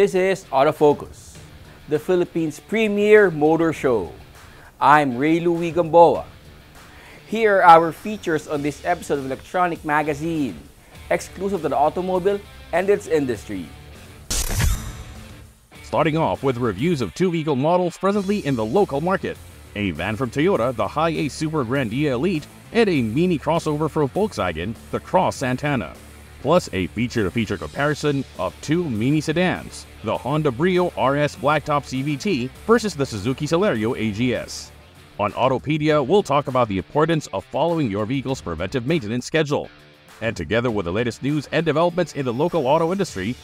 This is Autofocus, the Philippines' premier motor show. I'm Ray Louis Gamboa. Here are our features on this episode of Electronic Magazine, exclusive to the automobile and its industry. Starting off with reviews of two Eagle models presently in the local market. A van from Toyota, the Hi-Ace Super Grandia Elite, and a mini crossover from Volkswagen, the Cross Santana. Plus a feature-to-feature comparison of two mini sedans, the Honda Brio RS Blacktop CVT versus the Suzuki Celerio AGS. On Autopedia, we'll talk about the importance of following your vehicle's preventive maintenance schedule. And together with the latest news and developments in the local auto industry,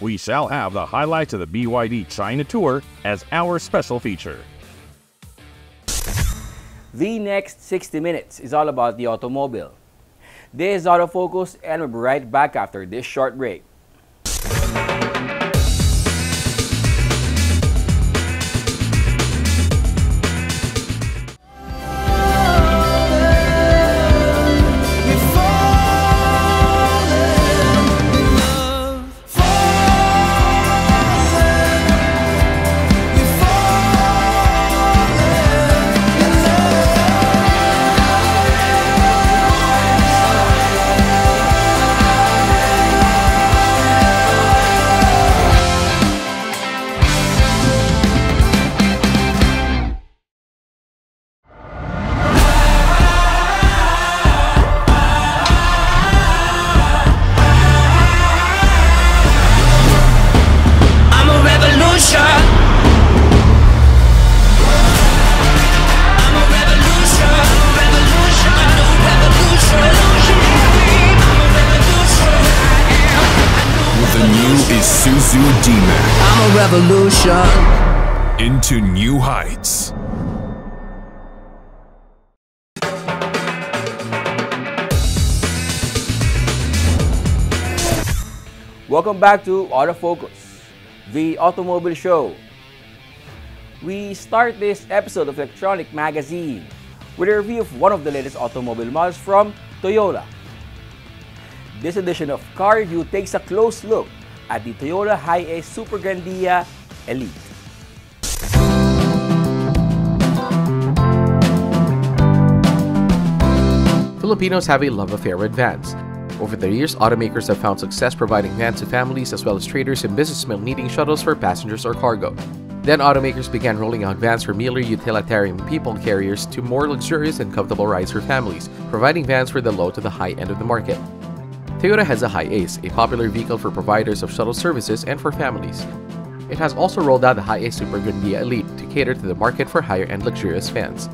we shall have the highlights of the BYD China Tour as our special feature. The next 60 minutes is all about the automobile. This is Autofocus and we'll be right back after this short break. Welcome back to Autofocus, the automobile show. We start this episode of Electronic Magazine with a review of one of the latest automobile models from Toyota. This edition of Car Review takes a close look at the Toyota Hi-Ace Super Grandia Elite. Filipinos have a love affair with vans. Over the years, automakers have found success providing vans to families as well as traders and businessmen needing shuttles for passengers or cargo. Then automakers began rolling out vans for merely utilitarian people carriers to more luxurious and comfortable rides for families, providing vans for the low to the high end of the market. Toyota has a Hi-Ace, a popular vehicle for providers of shuttle services and for families. It has also rolled out the Hi-Ace Super Grandia Elite to cater to the market for higher-end luxurious vans.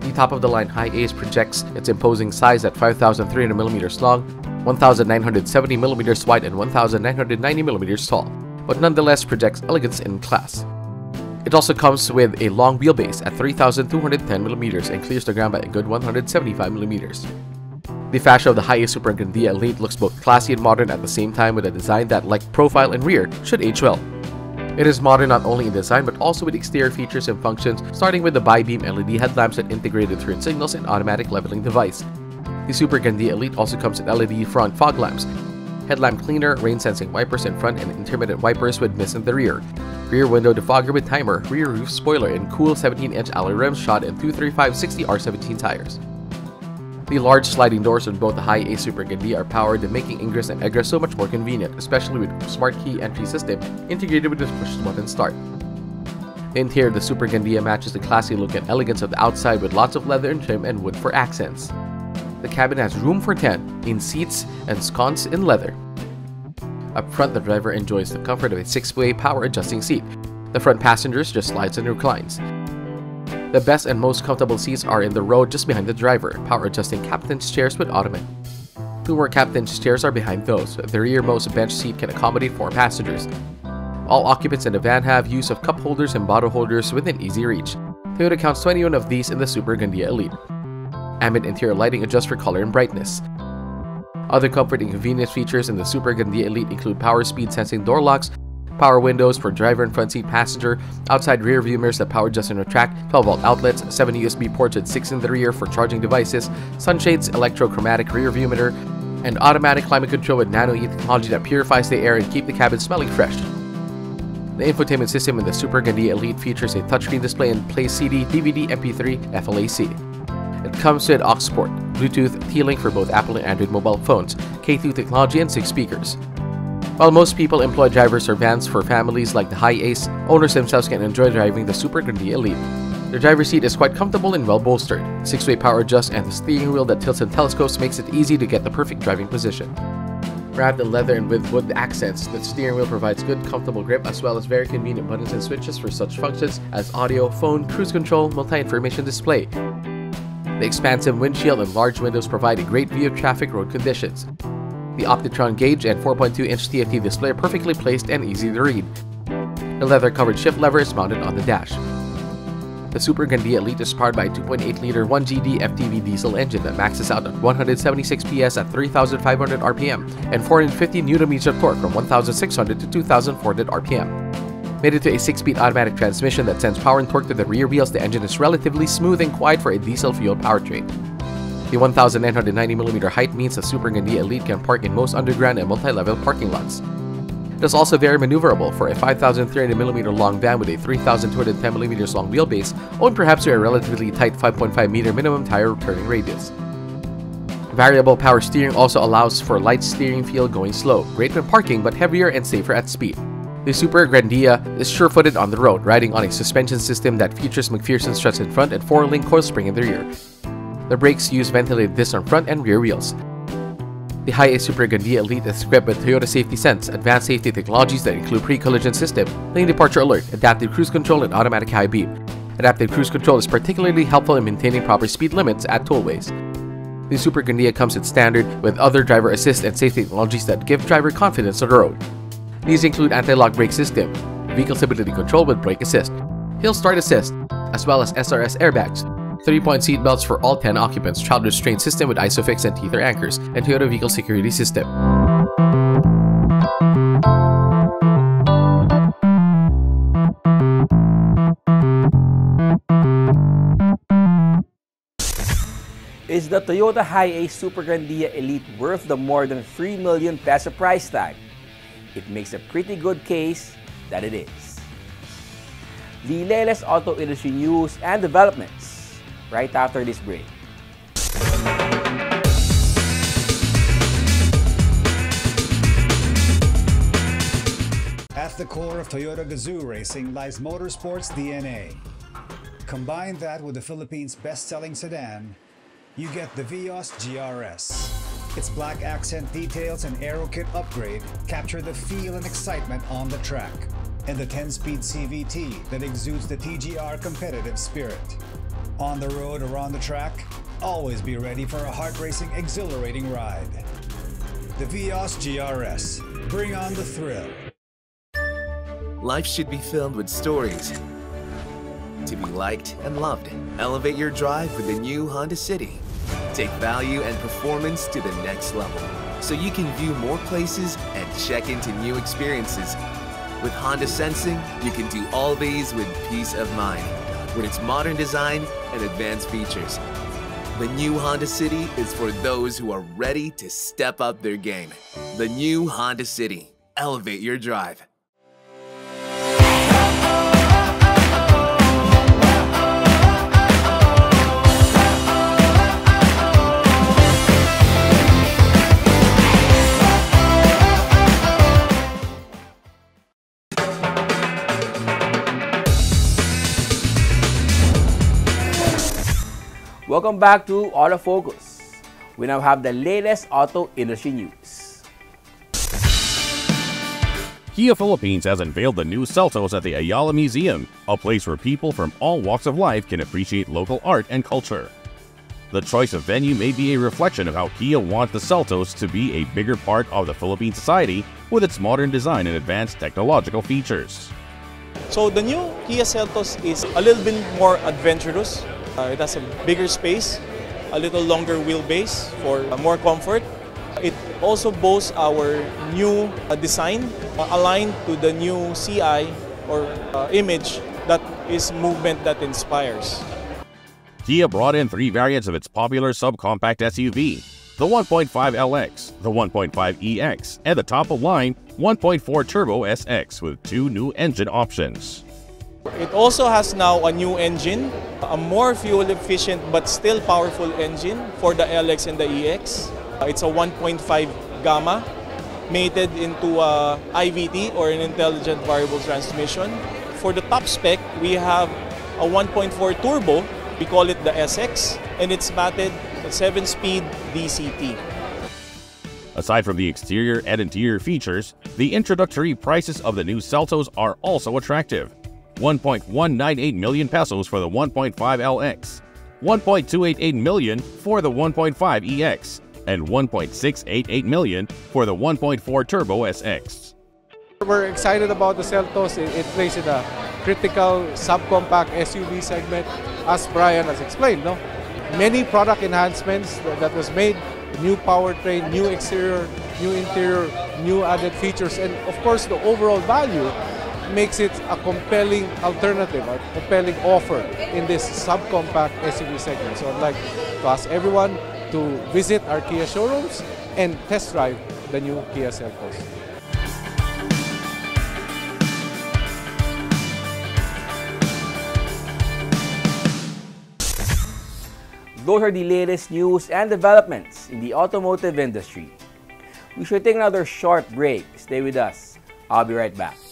The top-of-the-line Hi-Ace projects its imposing size at 5,300mm long, 1,970mm wide, and 1,990mm tall, but nonetheless projects elegance and class. It also comes with a long wheelbase at 3,210mm and clears the ground by a good 175mm. The fascia of the Hi-Ace Super Grandia Elite looks both classy and modern at the same time with a design that, like profile and rear, should age well. It is modern not only in design but also with exterior features and functions, starting with the bi-beam LED headlamps that integrated turn signals and automatic leveling device. The Super Grandia Elite also comes with LED front fog lamps, headlamp cleaner, rain-sensing wipers in front, and intermittent wipers with mist in the rear. Rear window defogger with timer, rear roof spoiler, and cool 17-inch alloy rims shot in 235/60 R17 tires. The large sliding doors on both the Hi-Ace Super Grandia are powered, making ingress and egress so much more convenient, especially with smart key entry system integrated with the push-button start. The interior of the Super Grandia matches the classy look and elegance of the outside with lots of leather and trim and wood for accents. The cabin has room for 10 in seats and sconce in leather. Up front, the driver enjoys the comfort of a 6-way power adjusting seat. The front passengers just slides and reclines. The best and most comfortable seats are in the row just behind the driver, power adjusting captain's chairs with ottoman. Two more captain's chairs are behind those. The rearmost bench seat can accommodate four passengers. All occupants in the van have use of cup holders and bottle holders within easy reach. Toyota counts 21 of these in the Super Grandia Elite. Ambient interior lighting adjusts for color and brightness. Other comfort and convenience features in the Super Grandia Elite include power speed sensing door locks, power windows for driver and front seat passenger, outside rear view mirrors that power adjust and retract, 12 volt outlets, 7 USB ports with 6 in the rear for charging devices, sunshades, electrochromatic rear view mirror, and automatic climate control with nano technology that purifies the air and keep the cabin smelling fresh. The infotainment system in the Super Grandia Elite features a touchscreen display and plays CD, DVD, MP3, FLAC. Comes with aux port, Bluetooth, T-Link for both Apple and Android mobile phones, K2 technology, and 6 speakers. While most people employ drivers or vans for families like the Hi-Ace, owners themselves can enjoy driving the Super Grandia Elite. The driver's seat is quite comfortable and well bolstered. Six-way power adjust and the steering wheel that tilts and telescopes makes it easy to get the perfect driving position. Wrapped in leather and with wood accents, the steering wheel provides good comfortable grip as well as very convenient buttons and switches for such functions as audio, phone, cruise control, multi-information display. The expansive windshield and large windows provide a great view of traffic road conditions. The Optitron gauge and 4.2-inch TFT display are perfectly placed and easy to read. The leather-covered shift lever is mounted on the dash. The Super Grandia Elite is powered by a 2.8-liter 1GD FTV diesel engine that maxes out at 176 PS at 3,500 RPM and 450 Nm of torque from 1,600 to 2,400 RPM. Made to a 6-speed automatic transmission that sends power and torque to the rear wheels, the engine is relatively smooth and quiet for a diesel-fueled powertrain. The 1,990mm height means the Super Grandia Elite can park in most underground and multi-level parking lots. It is also very maneuverable for a 5,300mm long van with a 3,210mm long wheelbase, owing perhaps to a relatively tight 5.5 meter minimum tire turning radius. Variable power steering also allows for light steering feel going slow, great when parking but heavier and safer at speed. The Super Grandia is sure-footed on the road, riding on a suspension system that features McPherson struts in front and 4-link coil spring in the rear. The brakes use ventilated discs on front and rear wheels. The Hi-Ace Super Grandia Elite is equipped with Toyota Safety Sense, advanced safety technologies that include pre-collision system, lane departure alert, adaptive cruise control, and automatic high beam. Adaptive cruise control is particularly helpful in maintaining proper speed limits at tollways. The Super Grandia comes with standard with other driver assist and safety technologies that give driver confidence on the road. These include anti-lock brake system, vehicle stability control with brake assist, hill start assist, as well as SRS airbags, 3-point seat belts for all 10 occupants, child restraint system with ISOFIX and tether anchors, and Toyota vehicle security system. Is the Toyota Hi-Ace Super Grandia Elite worth the more than 3 million peso price tag? It makes a pretty good case that it is. The latest auto industry news and developments right after this break. At the core of Toyota Gazoo racing lies motorsports DNA. Combine that with the Philippines' best-selling sedan, you get the Vios GRS. Its black accent details and aero kit upgrade capture the feel and excitement on the track, and the 10-speed CVT that exudes the TGR competitive spirit. On the road or on the track, always be ready for a heart-racing, exhilarating ride. The Vios GRS. Bring on the thrill. Life should be filled with stories. To be liked and loved. Elevate your drive with the new Honda City. Take value and performance to the next level. So you can view more places and check into new experiences. With Honda Sensing, you can do all these with peace of mind. With its modern design and advanced features. The new Honda City is for those who are ready to step up their game. The new Honda City. Elevate your drive. Welcome back to Auto Focus. We now have the latest auto industry news. Kia Philippines has unveiled the new Seltos at the Ayala Museum, a place where people from all walks of life can appreciate local art and culture. The choice of venue may be a reflection of how Kia wants the Seltos to be a bigger part of the Philippine society with its modern design and advanced technological features. So the new Kia Seltos is a little bit more adventurous. Uh, it has a bigger space, a little longer wheelbase for uh, more comfort. It also boasts our new uh, design uh, aligned to the new CI or uh, image that is movement that inspires. Kia brought in three variants of its popular subcompact SUV the 1.5LX, the 1.5EX, and the top-of-line 1.4 Turbo SX with two new engine options. It also has now a new engine, a more fuel efficient but still powerful engine for the LX and the EX. Uh, it's a 1.5 Gamma mated into a IVT or an intelligent variable transmission. For the top spec, we have a 1.4 turbo, we call it the SX, and it's mated matted 7-speed DCT. Aside from the exterior and interior features, the introductory prices of the new Seltos are also attractive. 1.198 million pesos for the 1.5 LX, 1.288 million for the 1.5 EX, and 1.688 million for the 1.4 Turbo SX. We're excited about the Seltos. It, it plays in a critical subcompact SUV segment, as Brian has explained. No, many product enhancements that, that was made, new powertrain, new exterior, new interior, new added features, and of course the overall value makes it a compelling alternative, a compelling offer in this subcompact SUV segment. So I'd like to ask everyone to visit our Kia showrooms and test drive the new Kia Seltos. Those are the latest news and developments in the automotive industry. We should take another short break. Stay with us. I'll be right back.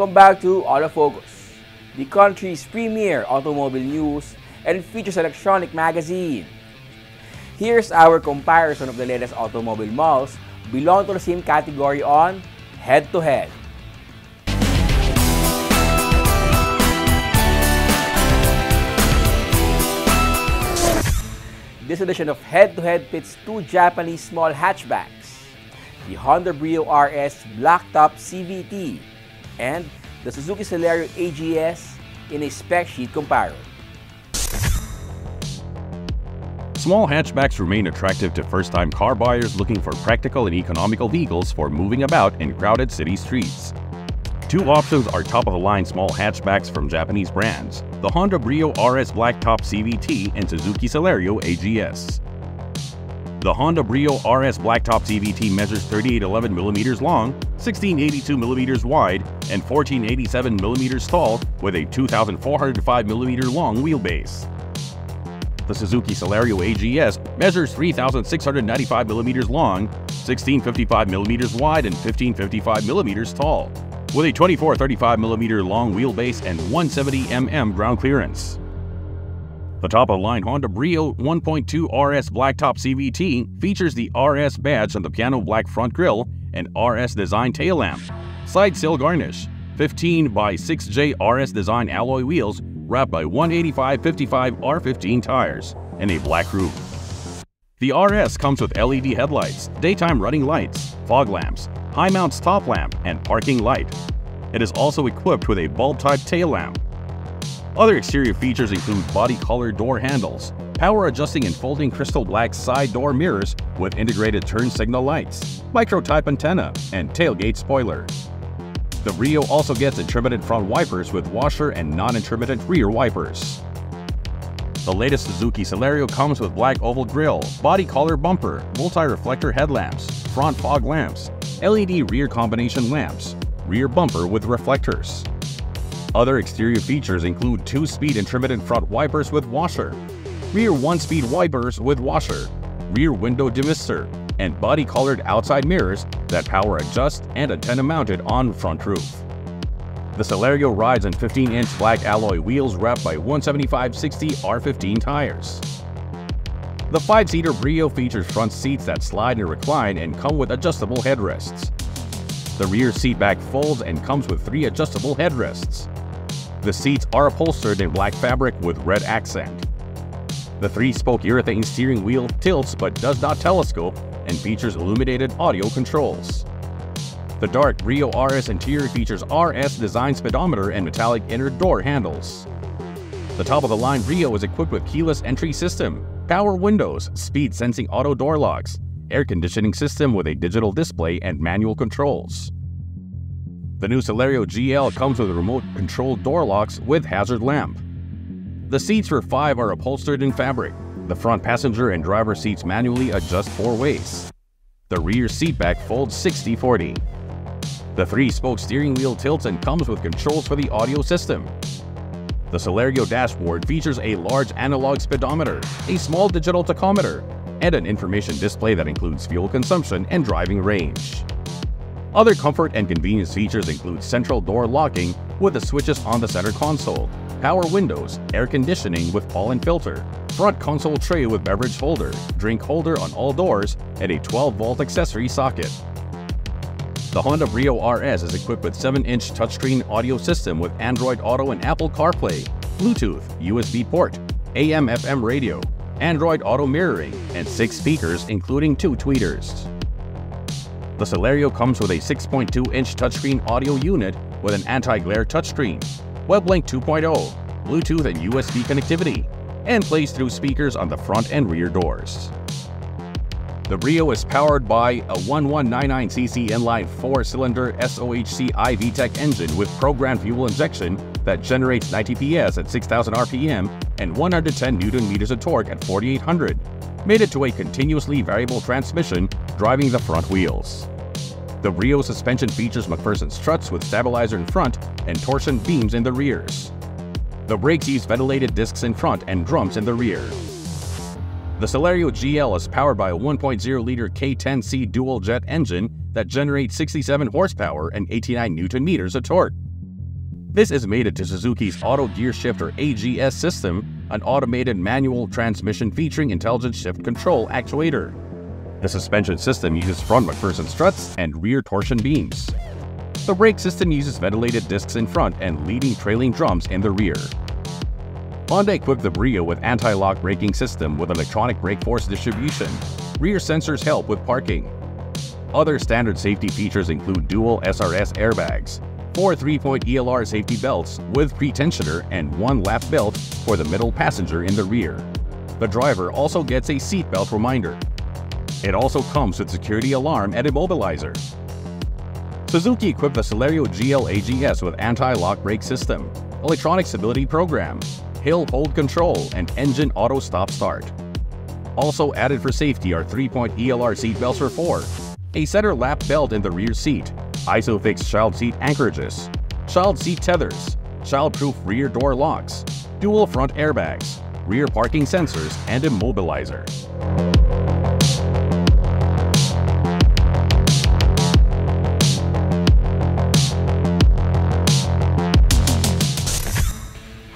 Welcome back to Autofocus, the country's premier automobile news and features electronic magazine. Here's our comparison of the latest automobile models belong to the same category on Head to Head. This edition of Head to Head pits two Japanese small hatchbacks, the Honda Brio RS Blacktop CVT and the Suzuki Celerio AGS in a spec sheet comparison. Small hatchbacks remain attractive to first-time car buyers looking for practical and economical vehicles for moving about in crowded city streets. Two options are top-of-the-line small hatchbacks from Japanese brands, the Honda Brio RS Blacktop CVT and Suzuki Celerio AGS. The Honda Brio RS Blacktop CVT measures 3811mm long, 1682mm wide, and 1487mm tall with a 2405mm long wheelbase. The Suzuki Celerio AGS measures 3,695mm long, 1655mm wide, and 1555mm tall, with a 2435mm long wheelbase and 170mm ground clearance. The top-of-the-line Honda Brio 1.2 RS Blacktop CVT features the RS badge on the piano black front grille and RS design tail lamp, side sill garnish, 15 by 6J RS design alloy wheels wrapped by 185-55 R15 tires, and a black roof. The RS comes with LED headlights, daytime running lights, fog lamps, high mount stop lamp, and parking light. It is also equipped with a bulb-type tail lamp. Other exterior features include body color door handles, power-adjusting and folding crystal black side door mirrors with integrated turn signal lights, micro-type antenna, and tailgate spoiler. The Brio also gets intermittent front wipers with washer and non-intermittent rear wipers. The latest Suzuki Celerio comes with black oval grille, body color bumper, multi-reflector headlamps, front fog lamps, LED rear combination lamps, rear bumper with reflectors. Other exterior features include 2-speed intermittent front wipers with washer, rear 1-speed wipers with washer, rear window demister, and body-colored outside mirrors that power adjust and antenna-mounted on front roof. The Celerio rides on 15-inch black alloy wheels wrapped by 175-60 R15 tires. The 5-seater Brio features front seats that slide and recline and come with adjustable headrests. The rear seat back folds and comes with three adjustable headrests. The seats are upholstered in black fabric with red accent. The three-spoke urethane steering wheel tilts but does not telescope and features illuminated audio controls. The dark Brio RS interior features RS design speedometer and metallic inner door handles. The top-of-the-line Brio is equipped with keyless entry system, power windows, speed sensing auto door locks, air conditioning system with a digital display and manual controls. The new Celerio GL comes with remote controlled door locks with hazard lamp. The seats for five are upholstered in fabric. The front passenger and driver seats manually adjust four ways. The rear seat back folds 60-40. The three-spoke steering wheel tilts and comes with controls for the audio system. The Celerio dashboard features a large analog speedometer, a small digital tachometer, and an information display that includes fuel consumption and driving range. Other comfort and convenience features include central door locking with the switches on the center console, power windows, air conditioning with pollen filter, front console tray with beverage holder, drink holder on all doors, and a 12-volt accessory socket. The Honda Brio RS is equipped with 7-inch touchscreen audio system with Android Auto and Apple CarPlay, Bluetooth, USB port, AM-FM radio, Android Auto mirroring, and 6 speakers including 2 tweeters. The Celerio comes with a 6.2-inch touchscreen audio unit with an anti-glare touchscreen, WebLink 2.0, Bluetooth and USB connectivity, and plays through speakers on the front and rear doors. The Brio is powered by a 1199cc inline 4-cylinder SOHC i-VTEC engine with programmed fuel injection that generates 90 PS at 6,000 RPM and 110 Newton-meters of torque at 4,800, made it to a continuously variable transmission driving the front wheels. The Brio suspension features MacPherson struts with stabilizer in front and torsion beams in the rears. The brakes use ventilated discs in front and drums in the rear. The Celerio GL is powered by a 1.0-liter K10C dual-jet engine that generates 67 horsepower and 89 newton-meters of torque. This is mated to Suzuki's Auto Gear Shifter AGS system, an automated manual transmission featuring intelligent shift control actuator. The suspension system uses front McPherson struts and rear torsion beams. The brake system uses ventilated discs in front and leading trailing drums in the rear. Honda equipped the Brio with anti-lock braking system with electronic brake force distribution. Rear sensors help with parking. Other standard safety features include dual SRS airbags, four 3-point ELR safety belts with pre-tensioner and one lap belt for the middle passenger in the rear. The driver also gets a seatbelt reminder. It also comes with security alarm and immobilizer. Suzuki equipped the Celerio GL AGS with anti-lock brake system, electronic stability program, hill hold control, and engine auto stop start. Also added for safety are 3-point ELR seat belts for 4, a center lap belt in the rear seat, ISOFIX child seat anchorages, child seat tethers, child-proof rear door locks, dual front airbags, rear parking sensors, and immobilizer.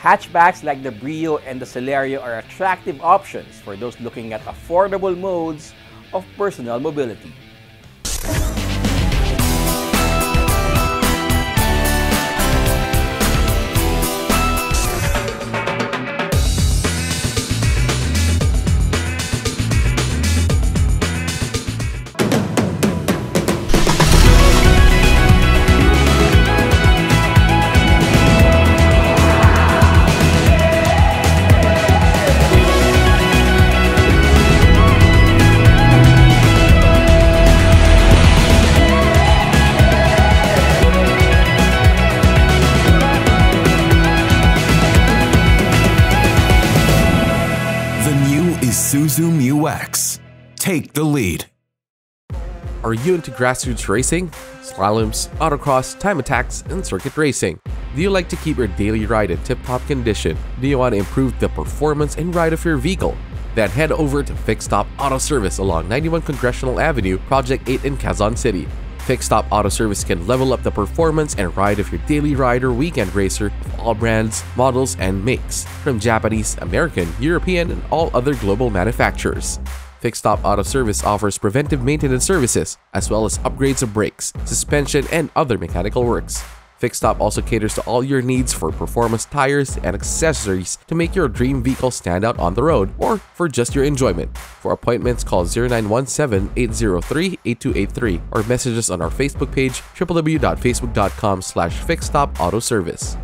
Hatchbacks like the Brio and the Celerio are attractive options for those looking at affordable modes of personal mobility. Take the lead. Are you into grassroots racing? Slaloms, autocross, time attacks, and circuit racing? Do you like to keep your daily ride in tip-top condition? Do you want to improve the performance and ride of your vehicle? Then head over to Fix Stop Auto Service along 91 Congressional Avenue, Project 8 in Quezon City. Fixed Stop Auto Service can level up the performance and ride of your daily ride or weekend racer of all brands, models, and makes, from Japanese, American, European, and all other global manufacturers. Fixed Stop Auto Service offers preventive maintenance services, as well as upgrades of brakes, suspension, and other mechanical works. Fixed Stop also caters to all your needs for performance tires and accessories to make your dream vehicle stand out on the road or for just your enjoyment. For appointments, call 0917-803-8283 or message us on our Facebook page www.facebook.com slash fixedstopautoservice.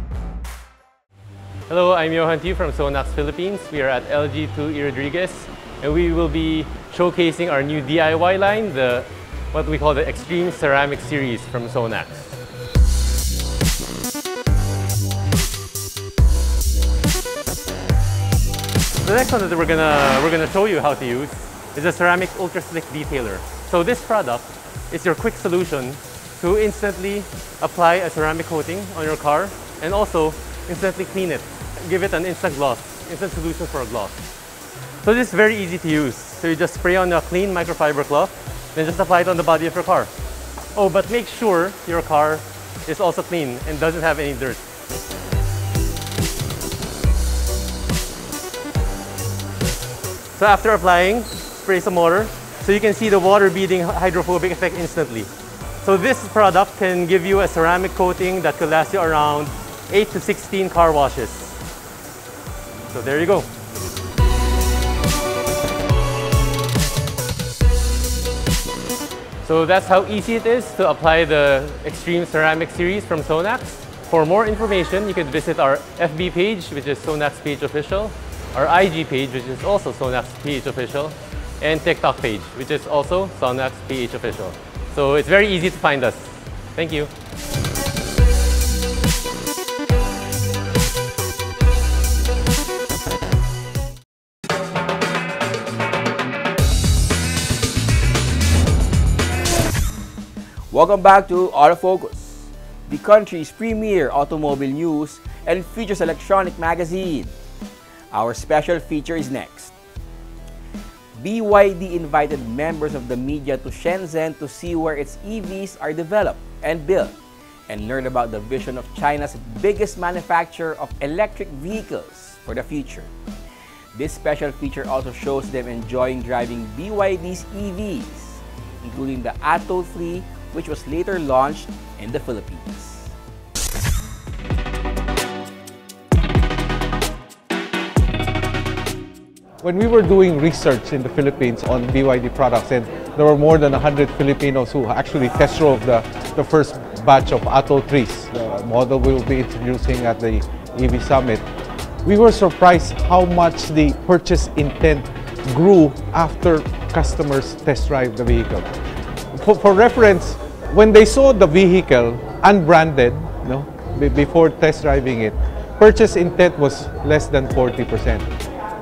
Hello, I'm Johan T from Sonax Philippines. We are at LG2 E. Rodriguez and we will be showcasing our new DIY line, the what we call the Extreme Ceramic Series from Sonax. The next one that we're gonna we're gonna show you how to use is a ceramic ultra slick detailer. So this product is your quick solution to instantly apply a ceramic coating on your car and also instantly clean it. Give it an instant gloss, instant solution for a gloss. So this is very easy to use. So you just spray on a clean microfiber cloth, then just apply it on the body of your car. Oh, but make sure your car is also clean and doesn't have any dirt. So after applying, spray some water so you can see the water beading hydrophobic effect instantly. So this product can give you a ceramic coating that could last you around 8 to 16 car washes. So there you go. So that's how easy it is to apply the Extreme Ceramic Series from Sonax. For more information, you can visit our FB page, which is Sonax Page Official, our IG page, which is also Sonax PH Official, and TikTok page, which is also Sonax PH Official. So it's very easy to find us. Thank you. Welcome back to Autofocus, the country's premier automobile news and features electronic magazine. Our special feature is next. BYD invited members of the media to Shenzhen to see where its EVs are developed and built and learn about the vision of China's biggest manufacturer of electric vehicles for the future. This special feature also shows them enjoying driving BYD's EVs, including the Atto 3, which was later launched in the Philippines. When we were doing research in the Philippines on BYD products, and there were more than 100 Filipinos who actually test drove the, the first batch of Atto 3s, the model we will be introducing at the EV Summit, we were surprised how much the purchase intent grew after customers test drive the vehicle. For, for reference, when they saw the vehicle unbranded, no, be- before test driving it, purchase intent was less than 40%.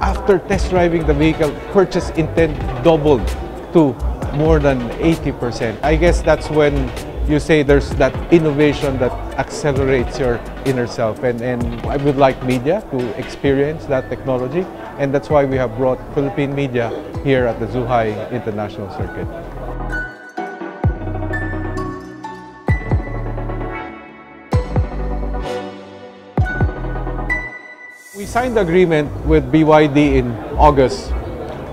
After test driving the vehicle, purchase intent doubled to more than 80%. I guess that's when you say there's that innovation that accelerates your inner self. And, and I would like media to experience that technology. And that's why we have brought Philippine media here at the Zhuhai International Circuit. Signed the agreement with BYD in August.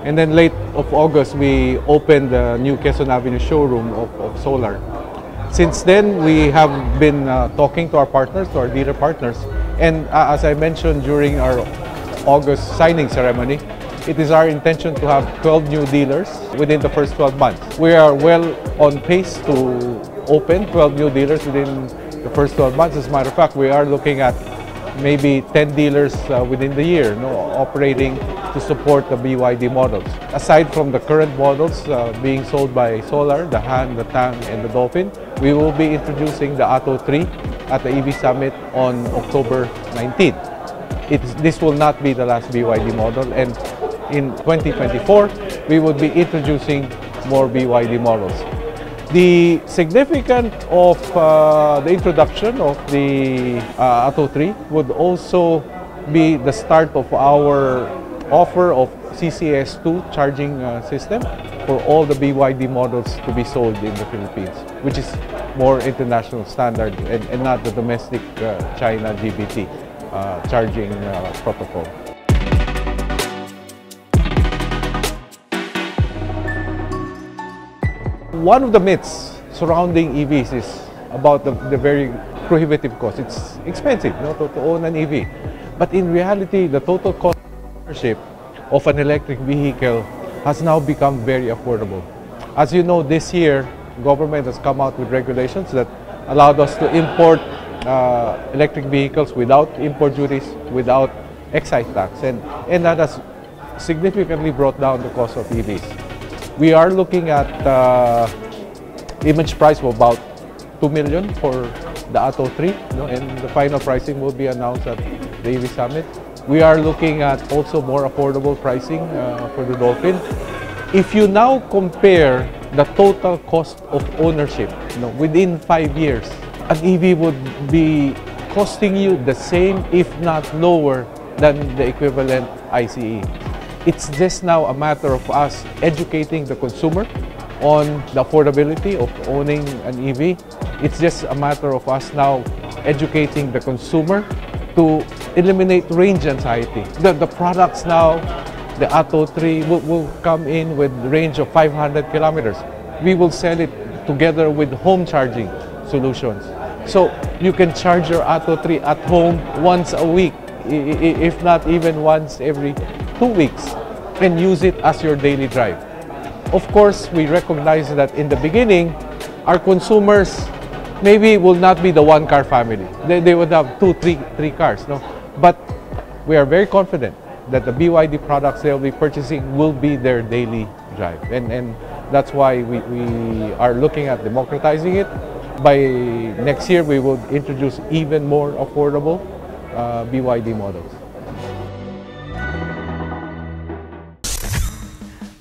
And then late of August, we opened the new Quezon Avenue showroom of, of Solar. Since then, we have been uh, talking to our partners, to our dealer partners. And uh, as I mentioned during our August signing ceremony, it is our intention to have 12 new dealers within the first 12 months. We are well on pace to open 12 new dealers within the first 12 months. As a matter of fact, we are looking at maybe 10 dealers uh, within the year no, operating to support the BYD models. Aside from the current models uh, being sold by Solar, the Han, the Tang, and the Dolphin, we will be introducing the Atto 3 at the EV Summit on October 19th. It's, this will not be the last BYD model, and in 2024, we will be introducing more BYD models. The significance of uh, the introduction of the uh, Atto 3 would also be the start of our offer of CCS2 charging uh, system. for all the BYD models to be sold in the Philippines, which is more international standard and, and not the domestic uh, China GBT uh, charging uh, protocol. One of the myths surrounding EVs is about the, the very prohibitive cost. It's expensive you know, to, to own an EV. But in reality, the total cost of ownership of an electric vehicle has now become very affordable. As you know, this year, government has come out with regulations that allowed us to import uh, electric vehicles without import duties, without excise tax, and, and that has significantly brought down the cost of EVs. We are looking at uh, image price of about 2 million for the Atto 3 you know, and the final pricing will be announced at the EV Summit. We are looking at also more affordable pricing uh, for the Dolphin. If you now compare the total cost of ownership you know, within five years, an EV would be costing you the same, if not lower, than the equivalent ICE. It's just now a matter of us educating the consumer on the affordability of owning an EV. It's just a matter of us now educating the consumer to eliminate range anxiety. The, the products now, the Atto 3 will, will come in with range of 500 kilometers. We will sell it together with home charging solutions. So you can charge your Atto 3 at home once a week, if not even once every two weeks, and use it as your daily drive. Of course, we recognize that in the beginning, our consumers maybe will not be the one car family. They, they would have two, three, three cars. No? But we are very confident that the BYD products they'll be purchasing will be their daily drive. And, and that's why we, we are looking at democratizing it. By next year, we will introduce even more affordable uh, BYD models.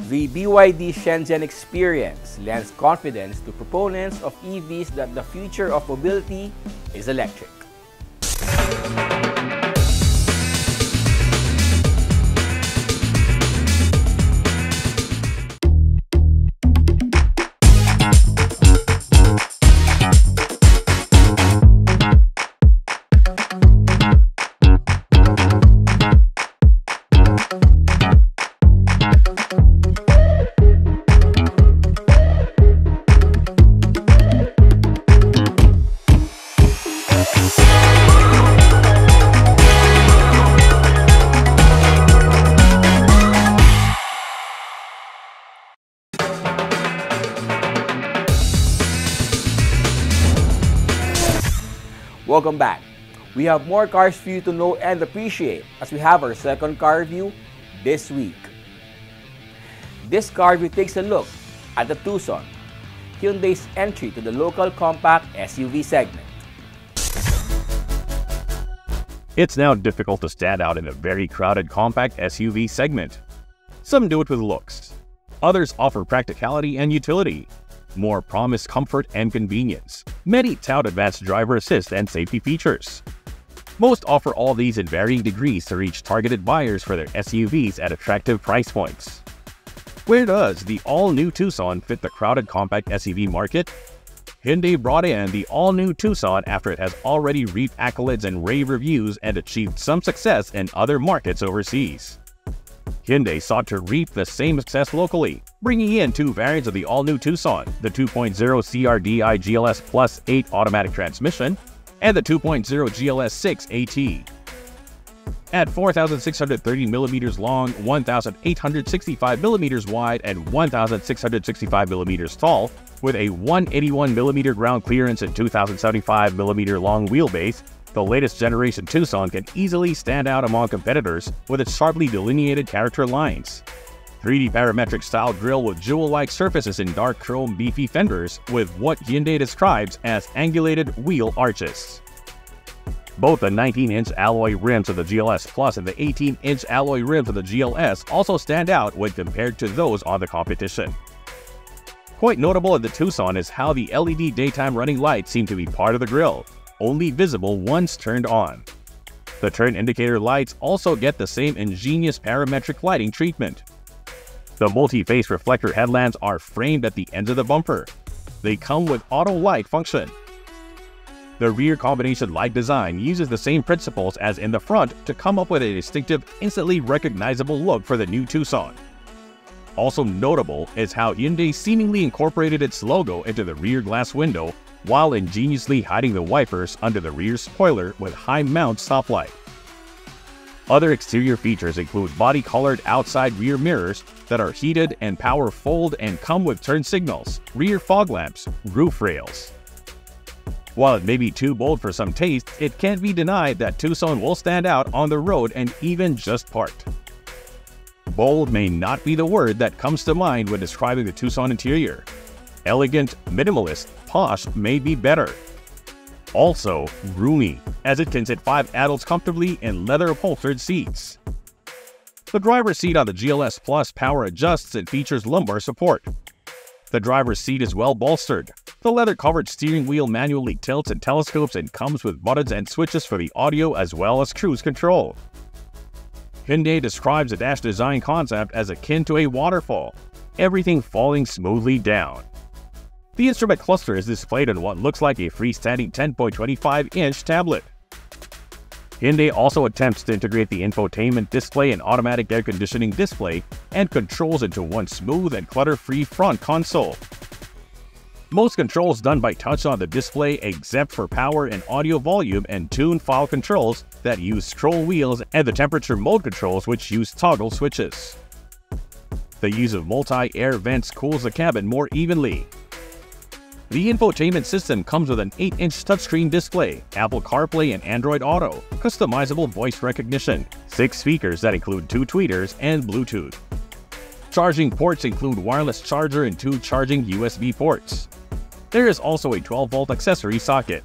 The BYD Shenzhen experience lends confidence to proponents of EVs that the future of mobility is electric. Welcome back. We have more cars for you to know and appreciate as we have our second car review this week. This car review takes a look at the Tucson, Hyundai's entry to the local compact SUV segment. It's now difficult to stand out in a very crowded compact SUV segment. Some do it with looks. Others offer practicality and utility. More promise comfort and convenience. Many tout advanced driver assist and safety features. Most offer all these in varying degrees to reach targeted buyers for their SUVs at attractive price points. Where does the all-new Tucson fit the crowded compact SUV market? Hyundai brought in the all-new Tucson after it has already reaped accolades and rave reviews and achieved some success in other markets overseas. Hyundai sought to reap the same success locally, bringing in two variants of the all-new Tucson, the 2.0 CRDI GLS Plus 8 automatic transmission and the 2.0 GLS 6 AT. At 4,630mm long, 1,865mm wide, and 1,665mm tall, with a 181mm ground clearance and 2,075mm long wheelbase, the latest generation Tucson can easily stand out among competitors with its sharply delineated character lines. 3D parametric style grille with jewel-like surfaces and dark chrome beefy fenders with what Hyundai describes as angulated wheel arches. Both the 19-inch alloy rims of the GLS Plus and the 18-inch alloy rims of the GLS also stand out when compared to those on the competition. Quite notable in the Tucson is how the LED daytime running lights seem to be part of the grille, only visible once turned on. The turn indicator lights also get the same ingenious parametric lighting treatment. The multi-phase reflector headlamps are framed at the ends of the bumper. They come with auto light function. The rear combination light design uses the same principles as in the front to come up with a distinctive, instantly recognizable look for the new Tucson. Also notable is how Hyundai seemingly incorporated its logo into the rear glass window while ingeniously hiding the wipers under the rear spoiler with high mount stoplight. Other exterior features include body-colored outside rear mirrors that are heated and power fold and come with turn signals, rear fog lamps, roof rails. While it may be too bold for some taste, it can't be denied that Tucson will stand out on the road and even just parked. Bold may not be the word that comes to mind when describing the Tucson interior. Elegant, minimalist, posh may be better. Also, roomy, as it can sit five adults comfortably in leather upholstered seats. The driver's seat on the GLS Plus power adjusts and features lumbar support. The driver's seat is well bolstered. The leather-covered steering wheel manually tilts and telescopes and comes with buttons and switches for the audio as well as cruise control. Hyundai describes the dash design concept as akin to a waterfall, everything falling smoothly down. The instrument cluster is displayed on what looks like a freestanding 10.25-inch tablet. Hyundai also attempts to integrate the infotainment display and automatic air conditioning display and controls into one smooth and clutter-free front console. Most controls done by touch on the display except for power and audio volume and tune file controls that use scroll wheels and the temperature mode controls which use toggle switches. The use of multi-air vents cools the cabin more evenly, the infotainment system comes with an 8-inch touchscreen display, Apple CarPlay and Android Auto, customizable voice recognition, 6 speakers that include 2 tweeters and Bluetooth. Charging ports include wireless charger and 2 charging USB ports. There is also a 12-volt accessory socket.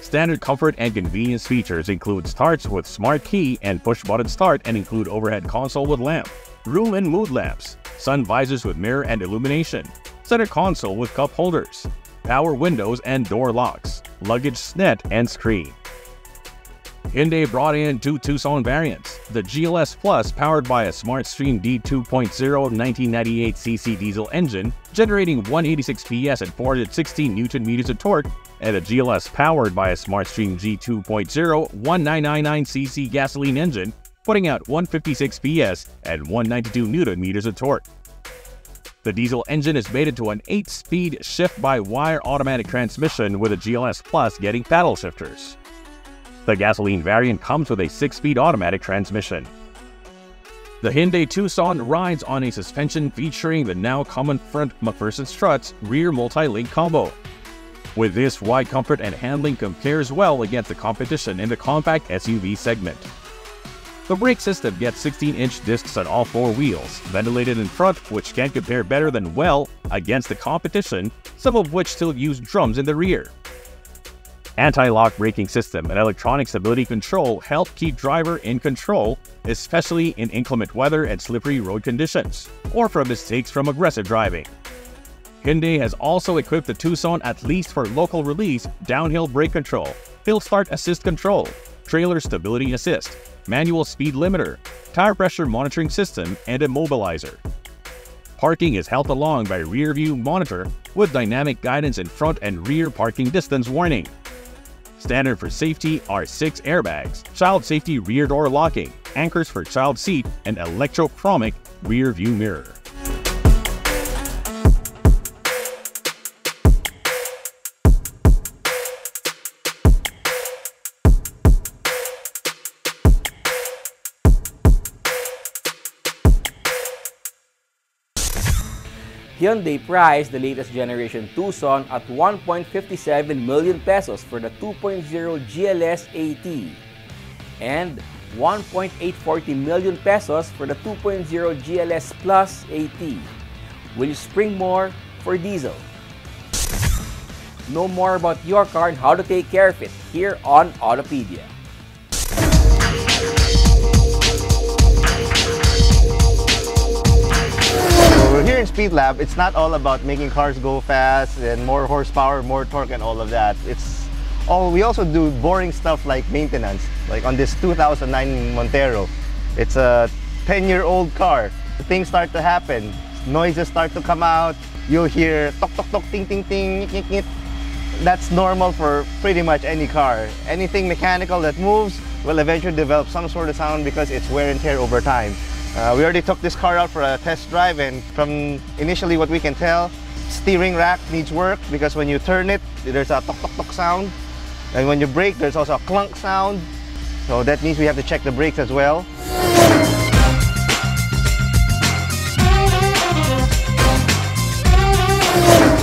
Standard comfort and convenience features include starts with smart key and push-button start and include overhead console with lamp, room and mood lamps, sun visors with mirror and illumination, center console with cup holders, power windows and door locks, luggage net and screen. Hyundai brought in two Tucson variants, the GLS Plus powered by a SmartStream D2.0 1998cc diesel engine, generating 186 PS and 416 Nm of torque, and the GLS powered by a SmartStream G2.0 1999cc gasoline engine, putting out 156 PS and 192 Nm of torque. The diesel engine is mated to an 8-speed shift-by-wire automatic transmission with a GLS Plus getting paddle shifters. The gasoline variant comes with a 6-speed automatic transmission. The Hyundai Tucson rides on a suspension featuring the now common front MacPherson struts rear multi-link combo. With this, wide comfort and handling compares well against the competition in the compact SUV segment. The brake system gets 16-inch discs on all four wheels, ventilated in front, which can compare better than well against the competition, some of which still use drums in the rear. Anti-lock braking system and electronic stability control help keep driver in control, especially in inclement weather and slippery road conditions, or from mistakes from aggressive driving. Hyundai has also equipped the Tucson at least for local release downhill brake control, hill start assist control, trailer stability assist, manual speed limiter, tire pressure monitoring system, and immobilizer. Parking is helped along by rear view monitor with dynamic guidance and front and rear parking distance warning. Standard for safety are 6 airbags, child safety rear door locking, anchors for child seat, and electrochromic rear view mirror. Hyundai priced the latest generation Tucson at 1.57 million pesos for the 2.0 GLS AT and 1.840 million pesos for the 2.0 GLS Plus AT. Will you spring more for diesel? Know more about your car and how to take care of it here on Autopedia. In Speed Lab, it's not all about making cars go fast and more horsepower, more torque and all of that. It's all we also do boring stuff like maintenance. Like on this 2009 Montero, it's a 10-year-old car. things start to happen. Noises start to come out. You'll hear tok tok tok, ting ting ting, nyik. That's normal for pretty much any car. Anything mechanical that moves will eventually develop some sort of sound because it's wear and tear over time. Uh, we already took this car out for a test drive and from initially what we can tell, steering rack needs work because when you turn it, there's a tok tok tok sound. And when you brake, there's also a clunk sound. So that means we have to check the brakes as well.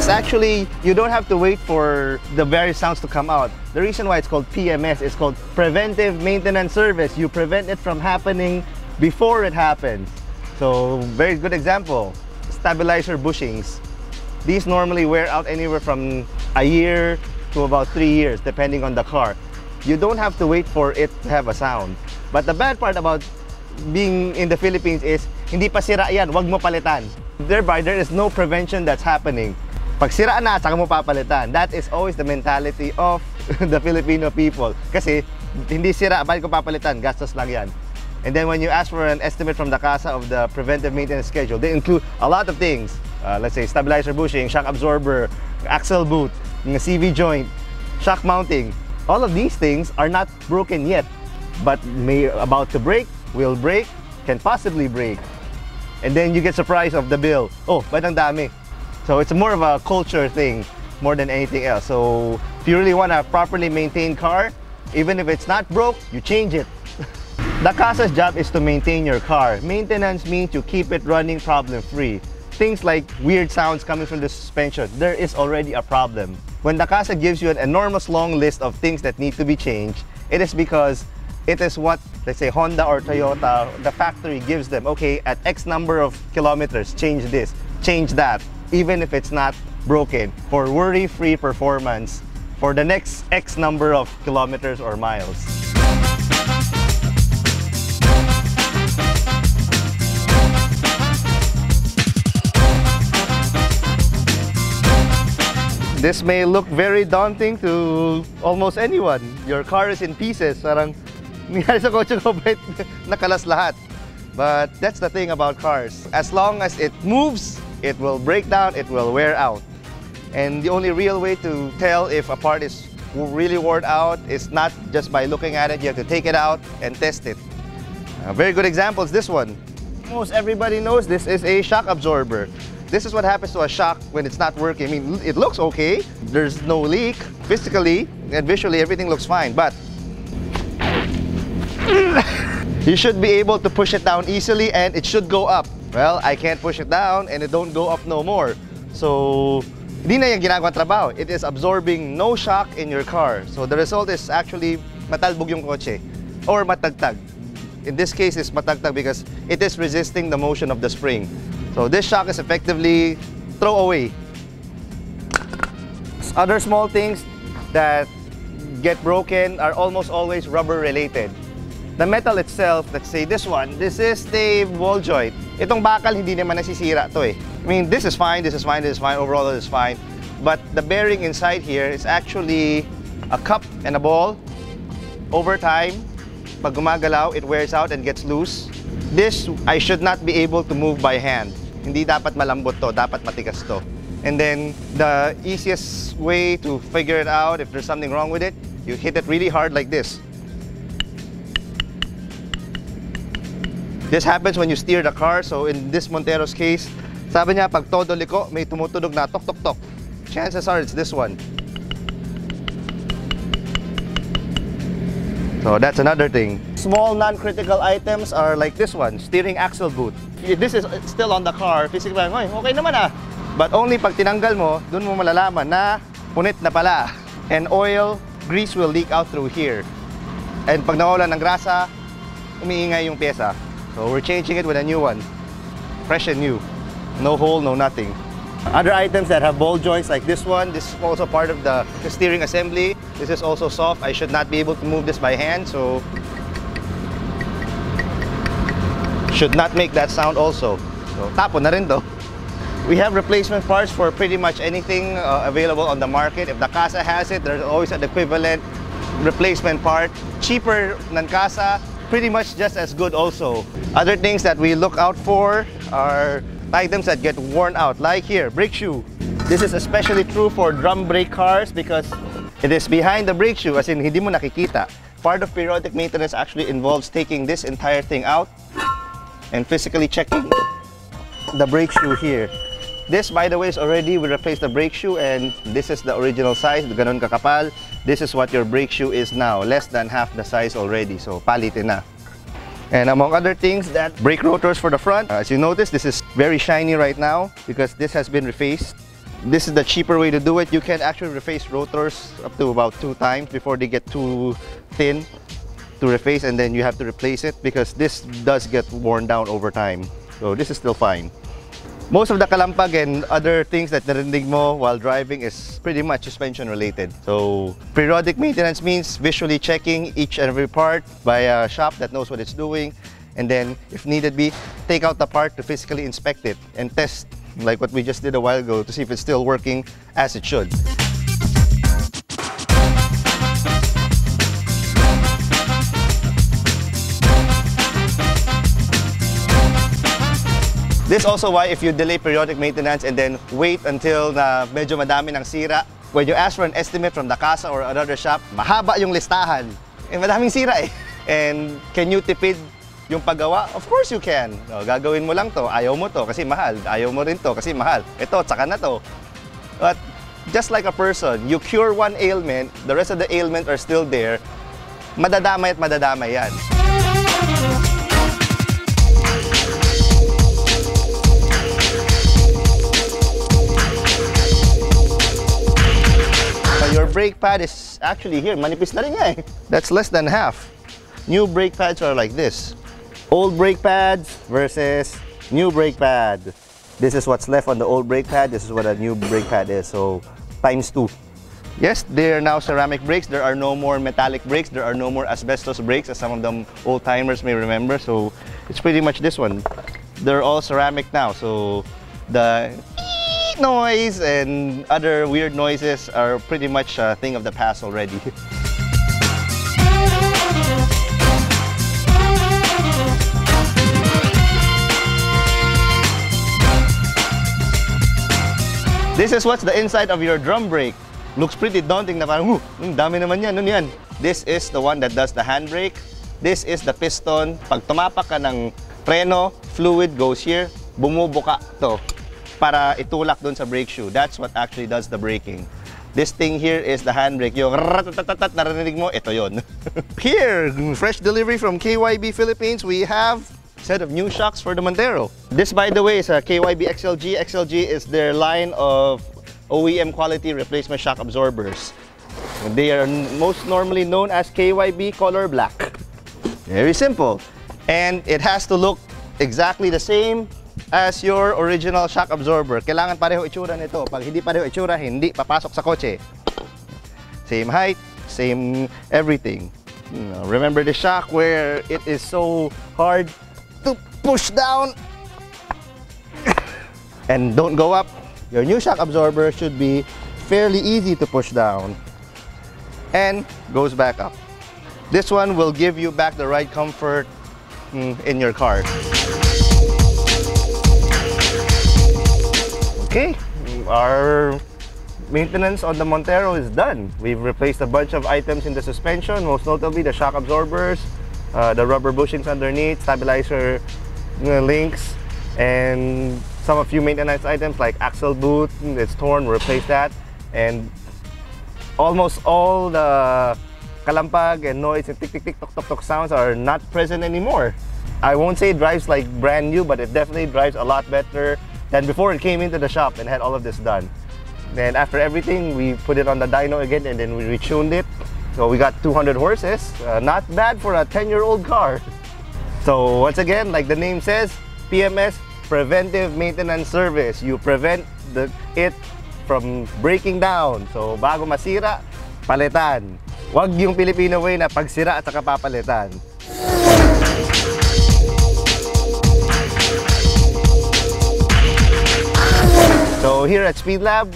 It's actually, you don't have to wait for the various sounds to come out. The reason why it's called PMS is called Preventive Maintenance Service. You prevent it from happening before it happens. So, very good example, stabilizer bushings. These normally wear out anywhere from a year to about three years, depending on the car. You don't have to wait for it to have a sound. But the bad part about being in the Philippines is, hindi pa sira yan, wag mo palitan. Thereby, there is no prevention that's happening. Pag sira na, saka mo papalitan. That is always the mentality of the Filipino people. Kasi, hindi sira, bakit ko papalitan? Gastos lang yan. And then when you ask for an estimate from the CASA of the preventive maintenance schedule, they include a lot of things. Uh, let's say stabilizer bushing, shock absorber, axle boot, CV joint, shock mounting. All of these things are not broken yet, but may about to break, will break, can possibly break. And then you get surprised of the bill. Oh, ba't ang dami? So it's more of a culture thing more than anything else. So if you really want to properly maintain car, even if it's not broke, you change it. The CASA's job is to maintain your car. Maintenance means you keep it running problem-free. Things like weird sounds coming from the suspension, there is already a problem. When the CASA gives you an enormous long list of things that need to be changed, it is because it is what, let's say, Honda or Toyota, the factory gives them. Okay, at X number of kilometers, change this, change that, even if it's not broken, for worry-free performance for the next X number of kilometers or miles. This may look very daunting to almost anyone. Your car is in pieces. Parang, nangyari sa kotse ko, nakalas lahat? But that's the thing about cars. As long as it moves, it will break down, it will wear out. And the only real way to tell if a part is really worn out is not just by looking at it, you have to take it out and test it. A very good example is this one. Most everybody knows this is a shock absorber. This is what happens to a shock when it's not working. I mean, it looks okay. There's no leak. Physically and visually, everything looks fine. But you should be able to push it down easily and it should go up. Well, I can't push it down and it don't go up no more. So, hindi na yung ginagawa trabaho. It is absorbing no shock in your car. So the result is actually matalbog yung kotse or matagtag. In this case, it's matagtag because it is resisting the motion of the spring. So this shock is effectively throw away. Other small things that get broken are almost always rubber related. The metal itself, let's say this one, this is the ball joint. Itong bakal hindi naman nasisira to eh. I mean, this is fine, this is fine, this is fine, overall this is fine. But the bearing inside here is actually a cup and a ball. Over time, pag gumagalaw, it wears out and gets loose. This, I should not be able to move by hand. Hindi dapat malambot to, dapat matigas to. And then, the easiest way to figure it out if there's something wrong with it, you hit it really hard like this. This happens when you steer the car. So in this Montero's case, sabi niya pag todo liko, may tumutunog na tok tok tok. Chances are it's this one. So that's another thing. Small non-critical items are like this one, steering axle boot. If This is still on the car, physically, "Oy, okay naman ah. But only pag tinanggal mo, dun mo malalaman na punit na pala. And oil, grease will leak out through here. And pag nawalan ng grasa, umiingay yung pyesa. So we're changing it with a new one. Fresh and new. No hole, no nothing. Other items that have ball joints like this one, this is also part of the, steering assembly. This is also soft. I should not be able to move this by hand, so should not make that sound also. So tapo na rin. We have replacement parts for pretty much anything uh, available on the market. If the Casa has it, there's always an equivalent replacement part. Cheaper than Casa, pretty much just as good also. Other things that we look out for are items that get worn out, like here, brake shoe. This is especially true for drum brake cars because it is behind the brake shoe, as in hindi mo nakikita. Part of periodic maintenance actually involves taking this entire thing out and physically checking the brake shoe here. This, by the way, is already, we replaced the brake shoe and this is the original size, ganon kakapal. This is what your brake shoe is now, less than half the size already, so palitin na. And among other things, that brake rotors for the front, as you notice, this is very shiny right now because this has been refaced. This is the cheaper way to do it. You can actually reface rotors up to about two times before they get too thin to reface and then you have to replace it because this does get worn down over time. So this is still fine. Most of the kalampag and other things that narinig mo while driving is pretty much suspension related. So periodic maintenance means visually checking each and every part by a shop that knows what it's doing and then if needed be, take out the part to physically inspect it and test like what we just did a while ago to see if it's still working as it should. This also why if you delay periodic maintenance and then wait until na medyo madami ng sira, when you ask for an estimate from the casa or another shop, mahaba yung listahan. Eh, madaming sira eh. And can you tipid yung paggawa? Of course you can. O, gagawin mo lang to, ayaw mo to kasi mahal. Ayaw mo rin to kasi mahal. Ito, tsaka na to. But just like a person, you cure one ailment, the rest of the ailments are still there, madadamay at madadamay yan. Brake pad is actually here, manipis na rin nga eh. That's less than half. New brake pads are like this. Old brake pads versus new brake pad. This is what's left on the old brake pad. This is what a new brake pad is. So times two. Yes, they are now ceramic brakes. There are no more metallic brakes. There are no more asbestos brakes, as some of them old timers may remember. So it's pretty much this one. They're all ceramic now. So the noise and other weird noises are pretty much a thing of the past already. This is what's the inside of your drum brake. Looks pretty daunting na parang, "Huh, ang hmm, dami naman yan, ano yan? This is the one that does the handbrake. This is the piston. Pag tumapak ka ng preno, fluid goes here, bumubuka to para itulak doon sa brake shoe. That's what actually does the braking. This thing here is the handbrake. Yung ratatatat narinig mo, ito yon. here, fresh delivery from KYB Philippines, we have set of new shocks for the Montero. This, by the way, is a KYB Excel-G. Excel-G is their line of OEM quality replacement shock absorbers. They are most normally known as KYB Color Black. Very simple. And it has to look exactly the same as your original shock absorber. Kailangan pareho itsura nito. Pag hindi pareho itsura, hindi papasok sa kotse. Same height, same everything. Remember the shock where it is so hard to push down and don't go up. Your new shock absorber should be fairly easy to push down and goes back up. This one will give you back the right comfort mm, in your car. Okay, our maintenance on the Montero is done. We've replaced a bunch of items in the suspension, most notably the shock absorbers, uh, the rubber bushings underneath, stabilizer uh, links, and some a few maintenance items like axle boot, it's torn, we replaced that, and almost all the kalampag and noise and tick tick tick tok tok tok sounds are not present anymore. I won't say it drives like brand new, but it definitely drives a lot better than before it came into the shop and had all of this done. Then after everything, we put it on the dyno again and then we retuned it. So we got 200 horses. Uh, not bad for a 10-year-old car. So once again, like the name says, PMS, Preventive Maintenance Service. You prevent the, it from breaking down. So bago masira, palitan. Huwag yung Filipino way na pagsira at saka papalitan. So here at Speed Lab,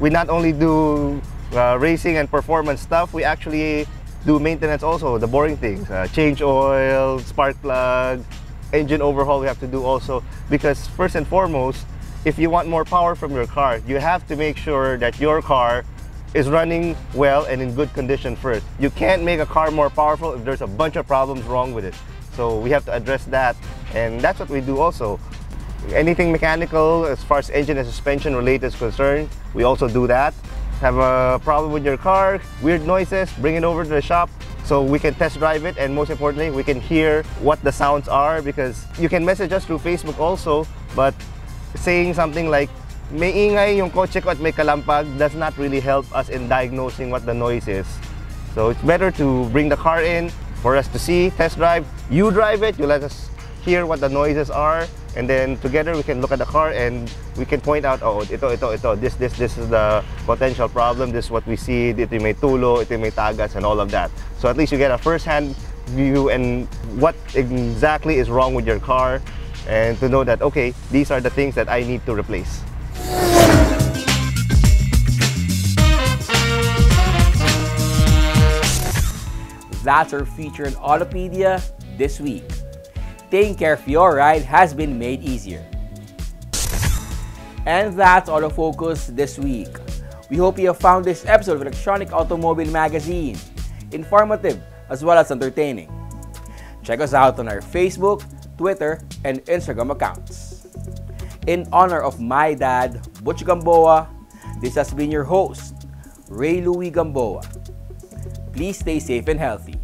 we not only do uh, racing and performance stuff, we actually do maintenance also, the boring things, uh, change oil, spark plug, engine overhaul we have to do also because first and foremost, if you want more power from your car, you have to make sure that your car is running well and in good condition first. You can't make a car more powerful if there's a bunch of problems wrong with it. So we have to address that and that's what we do also. Anything mechanical as far as engine and suspension related is concerned, we also do that. Have a problem with your car, weird noises, bring it over to the shop so we can test drive it and most importantly, we can hear what the sounds are because you can message us through Facebook also, but saying something like may ingay yung kotse ko at may kalampag does not really help us in diagnosing what the noise is. So it's better to bring the car in for us to see, test drive. You drive it, you let us hear what the noises are, and then together we can look at the car and we can point out, oh, ito, ito, ito, this, this, this is the potential problem, this is what we see, ito may tulo, ito may tagas, and all of that. So at least you get a first-hand view and what exactly is wrong with your car, and to know that, okay, these are the things that I need to replace. That's our featured Autopedia this week. Taking care of your ride has been made easier. And that's Autofocus this week. We hope you have found this episode of Electronic Automobile Magazine informative as well as entertaining. Check us out on our Facebook, Twitter, and Instagram accounts. In honor of my dad, Butch Gamboa, this has been your host, Ray Louis Gamboa. Please stay safe and healthy.